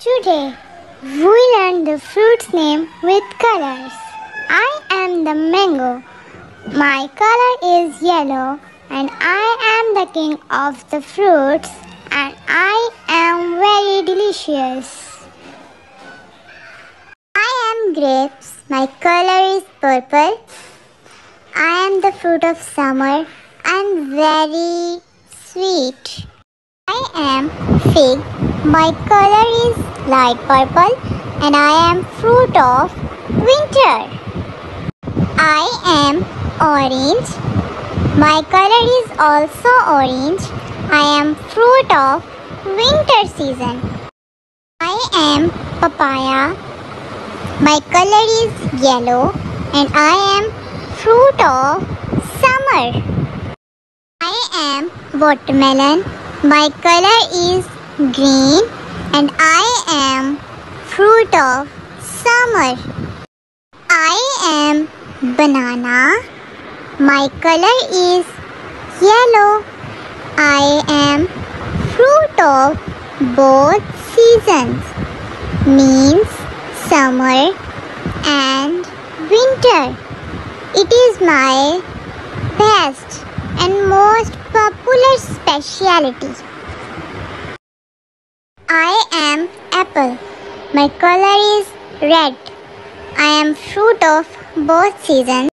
Today, we learn the fruit's name with colors. I am the mango. My color is yellow, and I am the king of the fruits, and I am very delicious. I am grapes. My color is purple. I am the fruit of summer and very sweet. I am fig. My color is light purple and I am fruit of winter. I am orange. My color is also orange. I am fruit of winter season. I am papaya. My color is yellow and I am fruit of summer. I am watermelon. My color is green and I am fruit of summer. I am banana. My color is yellow. I am fruit of both seasons means summer and winter. It is my best and most popular specialty. I am apple. My color is red. I am fruit of both seasons.